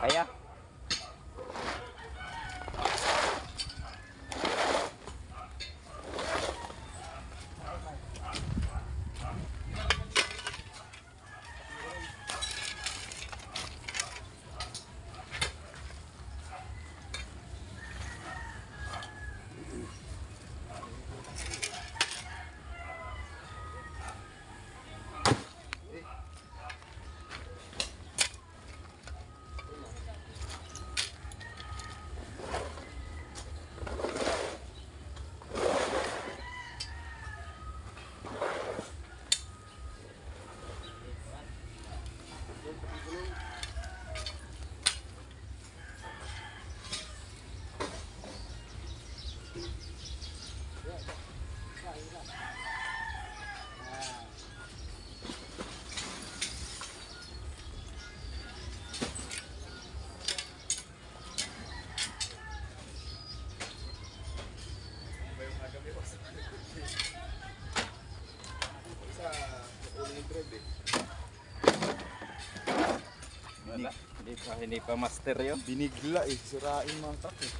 哎呀 Kaya? Wala. Hindi pa, hindi pa master yun. Binigla eh, sirain mga tak eh.